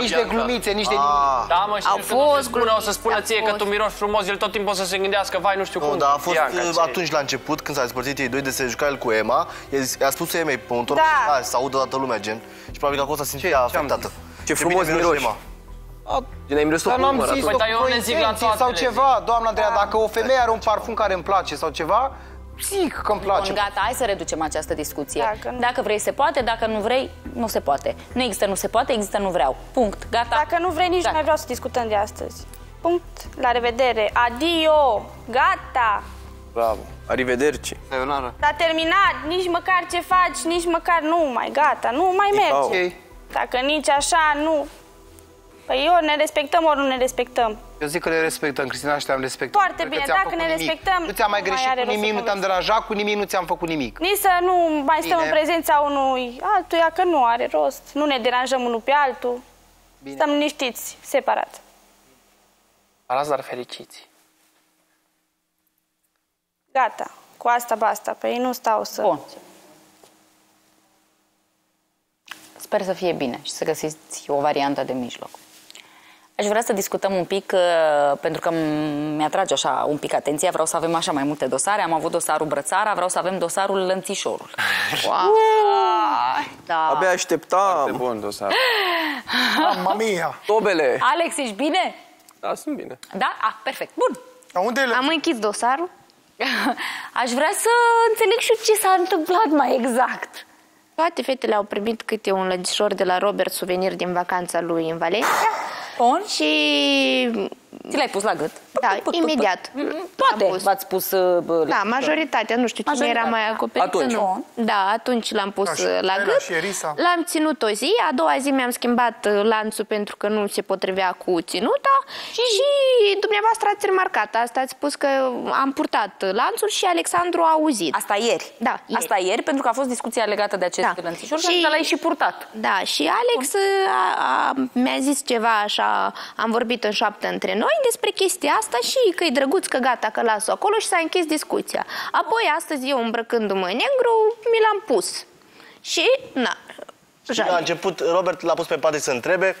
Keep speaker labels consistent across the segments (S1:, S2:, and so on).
S1: Nici de
S2: Bianca.
S1: glumițe, nici de nimic.
S2: Da, mă, știu
S3: Au
S2: că nu
S3: fost
S2: se spune, o să
S3: glumițe,
S2: spună
S3: au
S2: ție că
S3: fost.
S2: tu miroși frumos, el tot timpul o să se gândească, vai, nu știu cum.
S4: Nu, dar a fost
S2: Bianca,
S4: uh,
S2: ce-
S4: atunci la început, când s-a despărțit ei doi, de se juca el cu Emma, i-a zis- i-a spus Emei pe un ton,
S5: Da.
S4: "Ah, să audă toată lumea, gen. Și probabil că acolo s-a simțit
S6: Ce- ce am
S4: afectată.
S6: Ce frumos
S4: bine
S6: miroși.
S4: Emma.
S6: Gen, ai miros-o
S1: Dar
S6: cu
S1: n-am
S6: umăr
S1: zis
S6: atunci.
S2: Păi, dar eu
S1: cu
S2: le zic la
S1: intenție
S2: toate,
S1: sau
S2: le
S1: ceva, doamna Andreea, dacă o femeie are un parfum care îmi place sau ceva, zic că îmi place.
S3: Bun, gata, hai să reducem această discuție.
S5: Dacă nu-
S3: Dacă vrei, se poate, dacă nu vrei, nu se poate. Nu există, nu se poate, există, nu vreau. Punct, gata.
S5: Dacă nu vrei, nici nu
S3: Gata.
S5: mai vreau să discutăm de astăzi. Punct. La revedere. Adio. Gata.
S6: Bravo. Arrivederci.
S1: Sayonara.
S5: S-a terminat. Nici măcar ce faci, nici măcar nu mai. Gata. Nu mai merge.
S1: Ok.
S5: Dacă nici așa, nu. Păi ori ne respectăm, ori nu ne respectăm.
S1: Eu zic că le respectăm, Cristina, și te-am respectat.
S5: Foarte
S1: Cred că
S5: bine,
S1: ți-am
S5: dacă
S1: făcut
S5: ne
S1: nimic.
S5: respectăm,
S1: Nu ți-am mai
S5: nu mai
S1: greșit
S5: are
S1: cu
S5: rost să
S1: nimic, nu te-am
S5: conversăm.
S1: deranjat cu nimic, nu ți-am făcut nimic.
S5: Nici să nu mai stăm
S1: Bine.
S5: în prezența unui altuia, că nu are rost. Nu ne deranjăm unul pe altul.
S1: Bine.
S5: Stăm liniștiți, separat.
S2: Alas, dar fericiți.
S5: Gata. Cu asta basta. Păi nu stau să...
S3: Bun. Sper să fie bine și să găsiți o variantă de mijloc. Aș vrea să discutăm un pic, uh, pentru că mi-atrage așa un pic atenția, vreau să avem așa mai multe dosare. Am avut dosarul Brățara, vreau să avem dosarul Lănțișorul. Wow. Da.
S6: Abia așteptam.
S7: Bun dosar.
S8: Mamma mia!
S6: Tobele.
S3: Alex, ești bine?
S6: Da, sunt bine.
S3: Da? Ah, perfect. Bun.
S8: Dar unde e le...
S3: Am închis dosarul. Aș vrea să înțeleg și eu ce s-a întâmplat mai exact.
S9: Toate fetele au primit câte un lăgișor de la Robert souvenir din vacanța lui în Valencia
S3: Bun.
S9: și
S3: Ți l-ai pus la gât?
S9: Da,
S3: Put, put, put,
S9: imediat.
S3: put. Poate
S9: Am pus.
S3: v-ați pus... uh, bă,
S9: da, majoritatea, nu știu cine era
S3: Majoritatea.
S9: mai acoperit.
S6: Atunci.
S9: Nu. Da, atunci l-am pus
S8: Da, și
S9: uh, la
S8: Ela
S9: gât.
S8: și Erisa.
S9: L-am ținut o zi, a doua zi mi-am schimbat uh, lanțul pentru că nu se potrivea cu ținuta și, dumneavoastră ați remarcat asta, ați spus că am purtat lanțul și Alexandru a auzit.
S3: Asta ieri.
S9: Da, ieri.
S3: Asta ieri, pentru că a fost discuția legată de acest
S9: Da.
S3: lănțișor și,
S9: Și-
S3: și l-ai și purtat.
S9: Da, și Alex a, a, mi-a zis ceva așa, am vorbit în șoaptă între noi despre chestia asta și că e drăguț, că gata, că las-o acolo și s-a închis discuția. Apoi, astăzi, eu îmbrăcându-mă în negru, mi l-am pus. Și, na,
S4: La
S9: jale.
S4: început, Robert l-a pus pe Patrick să întrebe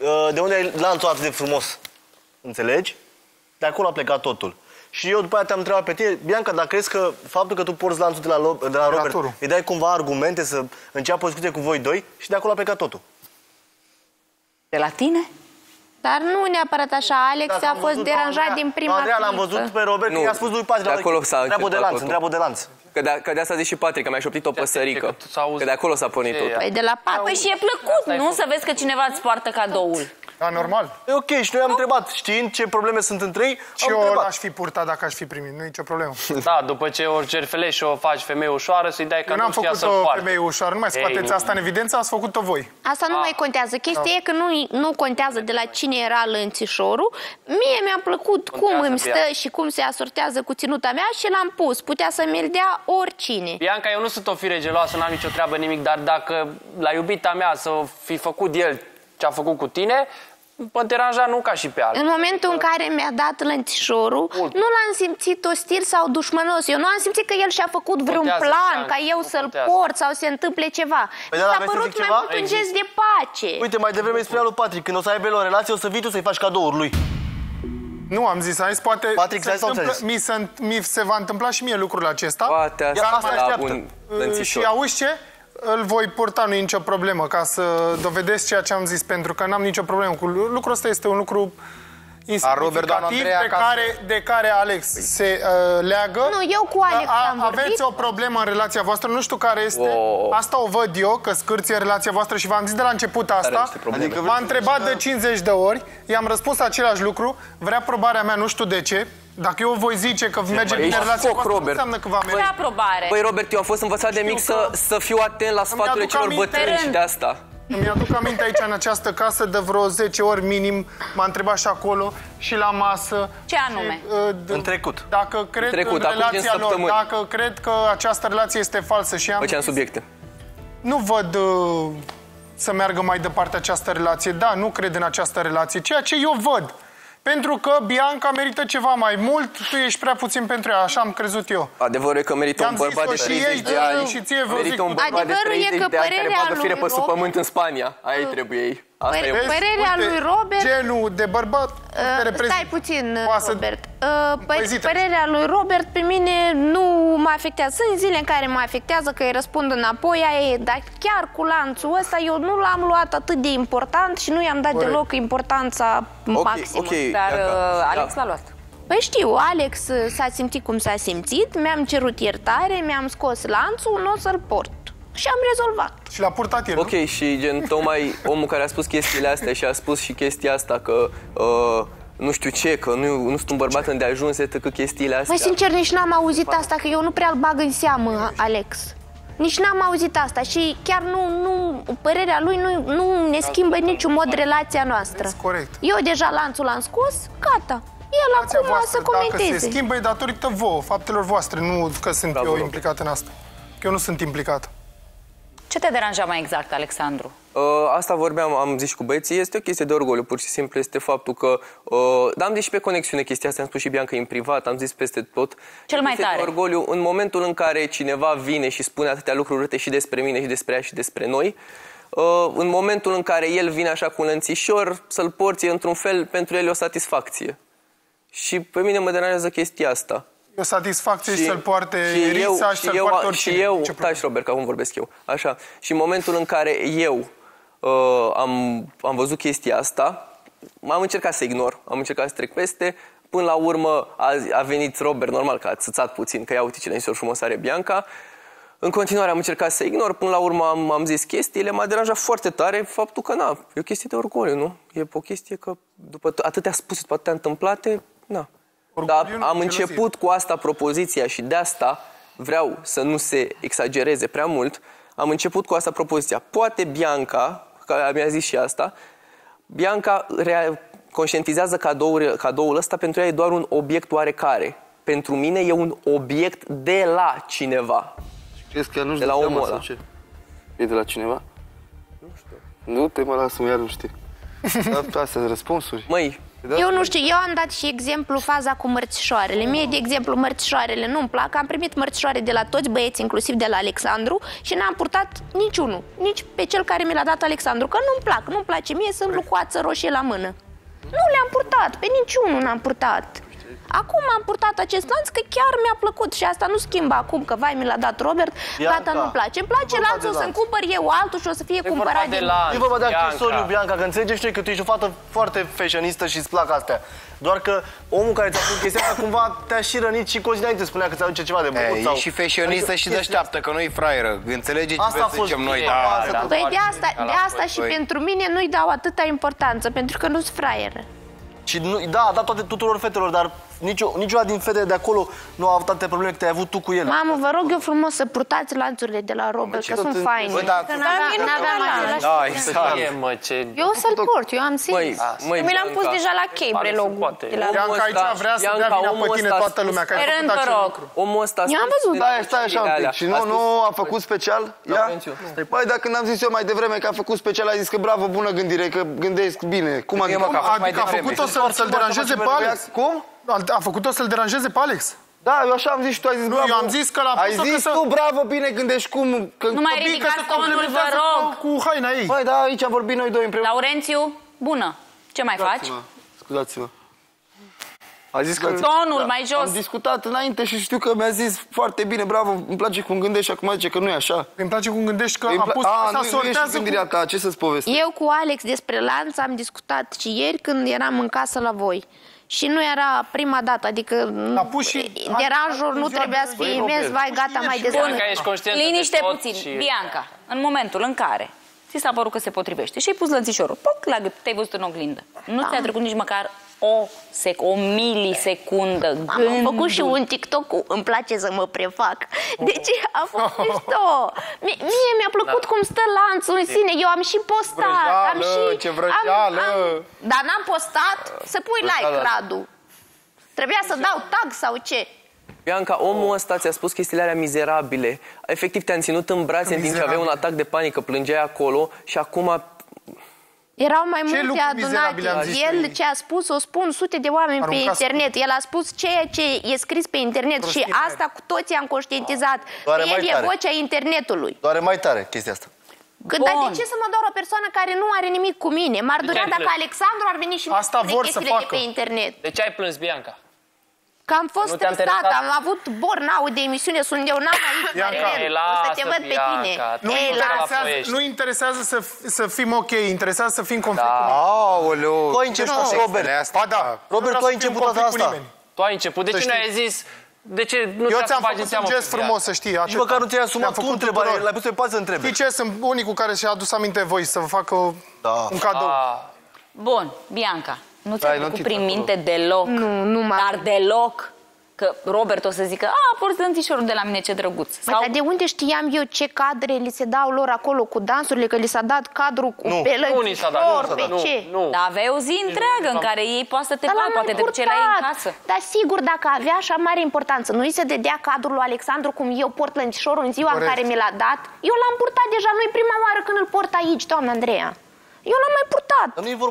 S4: uh, de unde ai lanțul atât de frumos. Înțelegi? De acolo a plecat totul. Și eu după aia te-am întrebat pe tine, Bianca, dacă crezi că faptul că tu porți lanțul de la, Lo- de la Robert,
S8: Operatorul.
S4: îi dai cumva argumente să înceapă o discuție cu voi doi și de acolo a plecat totul.
S3: De la tine?
S9: Dar nu neapărat așa, Alex
S4: Dar
S9: a
S4: am
S9: fost
S4: văzut,
S9: deranjat
S4: Andreea-
S9: din prima
S4: Andreea l-am
S9: clipă.
S4: văzut pe Robert,
S6: Nu,
S4: i-a spus lui Patrick,
S6: de acolo s-a
S4: întreabă de
S6: început
S4: lanț,
S6: totul.
S4: întreabă de lanț.
S6: Că de, că de asta a zis și Patrick, că mi-a șoptit o păsărică.
S2: că tu s-a auzit.
S6: Că de acolo s-a pornit
S2: Ce
S6: totul.
S9: Păi de la patru.
S3: Păi și e plăcut, nu? Să vezi că cineva îți poartă cadoul.
S8: Da, normal.
S4: E ok, și noi am întrebat, știind ce probleme sunt între ei,
S8: Și
S4: am
S8: eu
S4: întrebat.
S8: l-aș fi purtat dacă aș fi primit, nu e nicio problemă.
S2: Da, după ce o cerfelești și o faci femeie ușoară, să-i dai că
S8: Eu
S2: nu
S8: n-am
S2: știa
S8: făcut
S2: să-l
S8: o
S2: poarte.
S8: femeie ușoară, nu mai
S2: Ei,
S8: scoateți
S2: nu.
S8: asta în evidență, ați făcut-o voi.
S9: Asta nu mai contează. Chestia e că nu, nu contează de la cine era lănțișorul. Mie mi-a plăcut cum
S2: Contează
S9: îmi
S2: pe
S9: stă
S2: ea.
S9: și cum se asortează cu ținuta mea și l-am pus. Putea să mi-l dea oricine.
S2: Bianca, eu nu sunt o fire geloasă, n-am nicio treabă nimic, dar dacă la iubita mea să fi făcut el ce a făcut cu tine, mă deranja nu ca și pe alții.
S9: În momentul în care mi-a dat lănțișorul, nu l-am simțit ostil sau dușmănos. Eu nu am simțit că el și-a făcut vreun
S2: Contează,
S9: plan
S2: Bianca,
S9: ca eu
S2: nu
S9: să-l
S2: contează.
S9: port sau se întâmple ceva.
S4: Păi
S9: Mi
S4: da,
S9: s-a
S4: aveți să
S9: părut
S4: zic
S9: mai
S4: ceva?
S9: mult un
S2: Există.
S9: gest de pace.
S4: Uite, mai devreme îi spunea lui Patrick, când o să aibă el o relație, o să vii tu să-i faci cadouri lui.
S8: Nu am zis, am zis, poate
S4: Patrick,
S8: se,
S4: ți-ai sau
S8: întâmplă,
S4: ți-ai
S8: mi, se, mi se va întâmpla și mie lucrul acesta.
S6: Poate
S4: Ia,
S6: asta
S4: asta
S6: la
S4: așteaptă.
S6: un
S8: Uh, Și
S6: lănțișor.
S8: auzi ce? Îl voi purta, nu e nicio problemă, ca să dovedesc ceea ce am zis, pentru că n-am nicio problemă cu lu- lucrul ăsta. Este un lucru
S1: Robert, doamna
S8: insignificativ
S1: Andreea,
S8: de
S1: ca să-
S8: care, de care Alex se uh, leagă.
S9: Nu, eu cu Alex
S8: A-
S9: am vorbit.
S8: Aveți o problemă în relația voastră, nu știu care este.
S6: Oh.
S8: Asta o văd eu, că scârție relația voastră și v-am zis de la început asta.
S6: niște probleme.
S4: Adică
S8: M-a întrebat de 50 de ori, i-am răspuns același lucru, vrea probarea mea, nu știu de ce. Dacă eu voi zice că merge bine
S6: ești
S8: relația
S6: foc,
S8: voastră, nu
S6: Robert.
S8: înseamnă că va
S3: Fără
S8: merge.
S3: aprobare.
S6: Băi, Robert, eu am fost învățat de mic
S8: Știu
S6: să,
S8: că-
S6: să fiu atent la sfaturile
S8: aduc
S6: celor
S8: aminte.
S6: bătrâni și de asta.
S8: Îmi aduc aminte aici, în această casă, de vreo 10 ori minim, m-a întrebat și acolo, și la masă.
S3: Ce anume?
S8: Și, uh, d-
S4: În trecut.
S8: Dacă cred
S6: În trecut,
S8: în
S6: acum
S8: relația
S6: cinci
S8: lor,
S6: săptămâni.
S8: dacă cred că această relație este falsă și am
S6: Bă, ce am
S8: zis,
S6: subiecte.
S8: nu văd uh, să meargă mai departe această relație. Da, nu cred în această relație, ceea ce eu văd. Pentru că Bianca merită ceva mai mult, tu ești prea puțin pentru ea, așa am crezut eu.
S6: Adevărul e că merită un
S8: I-am
S6: bărbat de
S8: zis-o și
S6: 30
S8: ei,
S6: de
S8: da,
S6: ani.
S8: și ție vă zic
S6: Merită un
S8: cu-
S6: bărbat de
S9: Adevărul e
S6: 30
S9: că
S6: de ani care
S9: părerea
S6: bagă fire
S9: lui
S6: pe sub
S9: Rob-
S6: pământ în Spania. Aia trebuie ei. Asta
S9: Păi-
S6: e.
S9: păi- Părerea lui Robert-
S8: Genul de bărbat te
S9: Uh,
S8: reprezintă.
S9: Stai puțin,
S8: Poate să-
S9: Robert. Uh, păi,
S8: Păi zi-te.
S9: părerea lui Robert pe mine nu mă afectează. Sunt zile în care mă afectează că îi răspund înapoi, aia e, dar chiar cu lanțul ăsta eu nu l-am luat atât de important și nu i-am dat
S8: Corect.
S9: deloc importanța
S6: Ok,
S9: maximă.
S6: ok.
S3: Dar
S6: Bianca.
S3: uh, Alex
S6: Da.
S3: l-a luat.
S9: Păi știu, Alex uh, s-a simțit cum s-a simțit, mi-am cerut iertare, mi-am scos lanțul, nu o să-l port. Și am rezolvat.
S8: Și l-a purtat el, nu?
S6: Ok, și gen, tocmai omul care a spus chestiile astea și a spus și chestia asta că uh, nu știu ce, că nu, nu sunt un bărbat îndeajuns, etc. chestiile astea.
S9: Mai sincer, nici n-am auzit asta, că eu nu prea îl bag în seamă, Alex. Nici n-am auzit asta și chiar nu, nu părerea lui nu, nu ne schimbă în niciun mod relația noastră.
S8: Vezi, corect.
S9: Eu deja lanțul l-am scos, gata. El
S8: Relația
S9: acum
S8: voastră,
S9: să
S8: Dacă
S9: comenteze.
S8: se schimbă, e datorită vouă, faptelor voastre, nu că sunt
S6: Bravo,
S8: eu
S6: Rob.
S8: implicat în asta. Că eu nu sunt implicat.
S3: Ce te deranja mai exact, Alexandru?
S6: Uh, asta vorbeam, am zis și cu băieții, este o chestie de orgoliu, pur și simplu este faptul că, uh, dar am zis și pe conexiune chestia asta, am spus și Bianca în privat, am zis peste tot.
S3: Cel mai
S6: Este
S3: tare.
S6: De orgoliu, în momentul în care cineva vine și spune atâtea lucruri urâte și despre mine și despre ea și despre noi, uh, în momentul în care el vine așa cu un lănțișor, să-l porți într-un fel, pentru el e o satisfacție. Și pe mine mă deranjează chestia asta.
S8: E o satisfacție și, să-l poarte
S6: și eu,
S8: Risa și,
S6: și
S8: să-l
S6: eu,
S8: poarte oricine.
S6: Și eu,
S8: Ce
S6: stai
S8: problemă.
S6: și Robert, că acum vorbesc eu. Așa. Și în momentul în care eu uh, am, am văzut chestia asta, am încercat să ignor, am încercat să trec peste, până la urmă a, a venit Robert, normal că a țățat puțin, că ia uite ce lănțișor frumos are Bianca. În continuare am încercat să ignor, până la urmă am, am zis chestiile, m-a deranjat foarte tare faptul că, na, e o chestie de orgoliu, nu? E o chestie că după t- atâtea spuse, după atâtea întâmplate, na. Dar
S8: Orgoliu, nu,
S6: am
S8: gelozie.
S6: început cu asta propoziția și de asta vreau să nu se exagereze prea mult. Am început cu asta propoziția. Poate Bianca, care mi-a zis și asta, Bianca rea- conștientizează cadoul, cadoul ăsta pentru ea e doar un obiect oarecare. Pentru mine e un obiect de la cineva.
S7: Crezi că ea nu-și
S6: De la
S7: dă seama
S6: omul
S7: sau
S6: ăla.
S7: ce? E de la cineva? Nu știu. Nu te mă lasă, iar nu știi. Dar astea sunt răspunsuri.
S6: Măi,
S9: Eu nu știu, eu am dat și exemplu faza cu mărțișoarele. Mie, de exemplu, mărțișoarele nu-mi plac. Am primit mărțișoare de la toți băieți, inclusiv de la Alexandru și n-am purtat niciunul. Nici pe cel care mi l-a dat Alexandru, că nu-mi plac. Nu-mi place mie să îmi coață roșie la mână. Nu le-am purtat, pe niciunul n-am purtat. Acum am purtat acest lanț că chiar mi-a plăcut și asta nu schimbă acum că vai mi l-a dat Robert,
S4: Bianca,
S9: gata, nu-mi place. Îmi place
S4: e vorba
S9: lanțul
S4: de
S9: să-mi
S4: lanț.
S9: cumpăr eu altul și o să fie
S2: E vorba
S9: cumpărat
S2: de
S9: de
S2: la
S4: Nu e vorba de
S2: Bianca.
S4: accesoriu, Bianca, că înțelegeți tu că tu ești o fată foarte fashionistă și îți plac astea. Doar că omul care ți-a făcut chestia asta cumva te-a și rănit și cu o zi înainte spunea că ți aduce ceva de băut.
S1: E,
S4: sau...
S1: e și fashionistă și deșteaptă, că nu-i fraieră. Înțelegeți
S4: Asta
S1: ce
S4: a
S1: să
S4: fost
S1: zicem noi,
S4: ideea.
S1: da,
S4: Asta
S1: da.
S9: Păi de asta,
S1: La
S9: de asta
S1: voi
S9: și
S1: doi.
S9: pentru mine nu-i dau atâta importanță, pentru că nu-s fraieră.
S4: Și nu, da, a dat toate tuturor fetelor, dar nicio, niciuna din fetele de acolo nu a avut atâtea probleme cât ai avut tu cu ele.
S9: Mamă, vă rog eu frumos să purtați lanțurile de la Robert, că
S7: tot
S9: sunt
S7: în-
S9: faine.
S1: Bă, da,
S9: Că n-aveam, n-aveam același...
S1: Da, exact.
S2: E, mă, ce...
S5: Eu o să-l port, eu am simț.
S6: măi, măi,
S5: Mi l-am pus
S6: Bianca.
S5: deja la chebre
S2: Pare să
S5: logo
S2: poate.
S5: de la
S6: Omul
S8: Bianca aici
S6: ăsta-
S8: vrea să dea
S6: Bianca,
S8: vina
S6: omul
S8: pe tine
S6: ăsta a
S8: toată
S6: spus-
S8: lumea care a
S3: Sperând,
S8: făcut
S3: vă
S8: acel
S3: rog.
S8: lucru.
S6: Omul ăsta a
S9: Eu am
S6: spus
S9: văzut.
S7: Stai, stai așa un
S6: alea.
S7: pic. Și
S6: A
S7: nu,
S6: spus-
S7: nu a făcut special? Ia?
S6: Laurențiu.
S7: Păi dacă n-am zis eu mai devreme că a făcut special, a zis că bravo, bună gândire, că gândesc bine. Cum
S1: E,
S7: adică?
S1: mă, că a făcut mai
S8: Adică a
S1: devreme.
S8: făcut-o să, să-l deranjeze pe Alex?
S7: Cum?
S8: A, a făcut-o să-l deranjeze pe Alex?
S7: Da, eu așa am zis și tu ai zis
S8: Nu,
S7: bravo.
S8: eu am zis că l-a
S7: Ai
S8: pus-o că
S7: zis
S8: să-
S7: tu, bravo, bine, gândești cum... Că...
S3: Nu mai
S8: Bine, că
S3: ridicați
S8: se
S3: tonul, vă
S8: complementează
S3: rog.
S8: cu, cu haina ei.
S7: Băi, da, aici am vorbit noi doi împreună.
S3: Laurențiu, bună. Ce mai faci?
S7: Scuzați-mă, Scuzați-mă. A zis că...
S3: Tonul mai jos.
S7: Am discutat înainte și știu că mi-a zis foarte bine, bravo, îmi place cum gândești și acum zice că nu e așa.
S8: Îmi place cum gândești că
S7: Îmi
S8: a
S7: pla-
S8: pus
S7: A,
S8: asta
S7: nu, nu e și
S8: sortează
S7: gândirea
S8: cu...
S7: ta, ce să-ți povestesc?
S9: Eu cu Alex despre lanț am discutat și ieri când eram în casă la voi. Și nu era prima dată, adică
S8: A pus și-
S9: deranjul nu
S8: În ziua
S9: trebuia
S8: de-
S9: să fie
S8: Băi,
S9: imens,
S8: Robert,
S9: vai,
S8: pus
S9: gata,
S8: și
S9: mai
S8: ieri și
S9: dezvoltă.
S2: Bianca, ești conștientă
S3: Liniște
S2: de tot
S3: puțin.
S2: și...
S3: Bianca, în momentul în care ți s-a părut că se potrivește și ai pus lănțișorul, poc, la gât, te-ai văzut în oglindă. Nu ți-a trecut nici măcar o, sec, o milisecundă
S9: Am
S3: gândul.
S9: făcut și un TikTok cu îmi place să mă prefac. Deci a fost mișto. Mie, mie mi-a plăcut cum stă lanțul în sine. Eu am și postat. am
S1: Vrăjeală,
S9: și,
S1: ce vrăjeală!
S9: Am, am, dar n-am postat să pui like, Radu. Trebuia să dau tag sau ce?
S6: Bianca, omul ăsta ți-a spus chestiile alea mizerabile. Efectiv te-am ținut în brațe în timp ce aveai un atac de panică, plângeai acolo și acum
S9: Erau mai
S8: Ce
S9: multe
S8: lucruri mizerabile am
S9: adunate.
S8: zis
S9: El
S8: noi?
S9: ce a spus, o spun sute de oameni pe
S8: Aruncați
S9: internet. El a spus ceea ce e scris pe internet
S8: Prostii
S9: și asta cu toții am conștientizat.
S4: Doare
S9: Că
S4: mai
S9: El e
S4: tare.
S9: vocea internetului.
S4: Doare mai tare chestia asta.
S9: Că, dar
S3: Bun.
S9: de ce să mă doar o persoană care nu are nimic cu mine? M-ar durea
S2: ai
S9: dacă
S2: plâns?
S9: Alexandru ar veni și mi
S8: Asta
S9: spune
S8: vor să
S9: chestiile de
S8: facă.
S9: pe internet.
S2: De ce ai plâns, Bianca?
S9: Că am fost
S2: Nu te-am
S9: stresată,
S2: interesat?
S9: am avut burnout de emisiune, sunt eu n-am aici,
S8: Bianca,
S9: Maribel.
S2: ei,
S9: o să te
S2: lasă,
S9: văd pe
S2: Bianca,
S9: tine.
S8: Nu
S9: Ei,
S2: interesează-
S9: lasă.
S8: interesează, nu interesează să, să fim ok, interesează să fim conflict.
S2: Da.
S1: Aoleu.
S4: Tu ai început,
S9: Nu.
S4: Robert.
S8: Ba da.
S4: Robert,
S8: Nu
S4: tu ai
S8: vreau să fiu
S4: început
S8: în conflict
S4: data
S8: cu
S4: asta.
S8: nimeni.
S2: Tu ai început. De
S8: Să
S2: ce nu
S8: știi.
S2: ai zis? De ce nu
S8: Eu
S2: trebuie
S8: ți-am
S2: să faci în
S8: făcut
S2: seamă
S8: un
S2: cu
S8: gest frumos, să știi.
S4: Nici măcar nu ți-ai asumat
S8: Le-am
S4: tu
S8: făcut
S4: întrebarea,
S8: tuturor.
S4: l-ai pus pe pat să întrebe.
S8: Știi ce? Sunt unicul care și-a adus aminte voi să vă facă
S4: Da.
S8: un cadou.
S2: Ah,
S3: Bun, Bianca, nu ți-a
S7: Hai,
S3: trecut
S7: notiță
S3: prin
S7: acolo.
S3: minte deloc,
S9: Nu, nu m-a-
S3: dar deloc, că Robert o să zică, a, porți dântișorul de la mine, ce drăguț.
S9: Sau... Dar de unde știam eu ce cadre li se dau lor acolo cu dansurile, că li s-a dat cadru cu
S4: Nu.
S9: pe
S2: nu ni s-a dat.
S9: lănțișor,
S2: nu,
S9: pe
S2: nu,
S9: ce?
S2: Nu.
S3: Dar aveai o zi întreagă în care ei poate să te
S9: Dar
S3: facă,
S9: l-am
S3: poate te duce la ei în
S9: purtat.
S3: casă.
S9: Dar sigur, dacă avea așa mare importanță, nu-i se dădea cadrul lui Alexandru cum eu port lănțișorul în ziua
S8: Corect.
S9: în care mi l-a dat, eu l-am purtat deja, nu-i prima oară când îl port aici, doamna Andreea. Eu l-am mai purtat.
S4: Dar nu e vorba